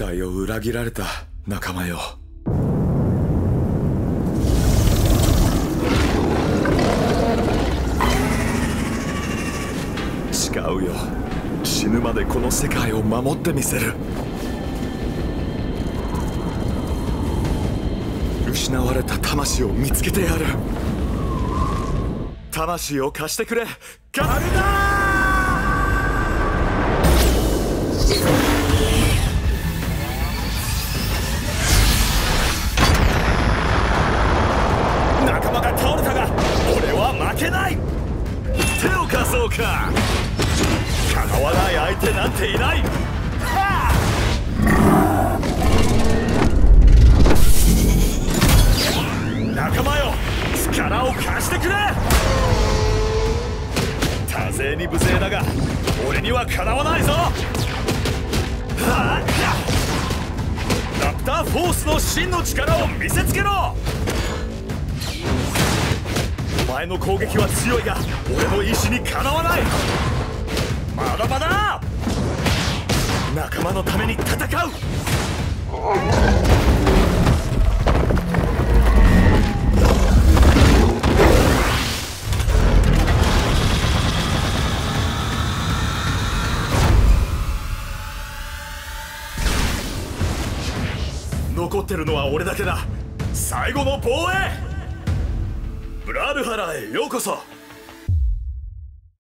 待を裏切られた仲間よ。誓うよ。死ぬまでこの世界を守ってみせる。失われた魂を見つけてやる。魂を貸してくれ。カルダか。かなわない相手なんていない。仲間よ力を貸してくれ。多勢に無勢だが俺にはかなわないぞ。ラプターフォースの真の力を見せつけろ。前の攻撃は強いが俺の意志にかなわない。まだまだ!仲間のために戦う!残ってるのは俺だけだ。最後の防衛!ブラルハラへようこそ。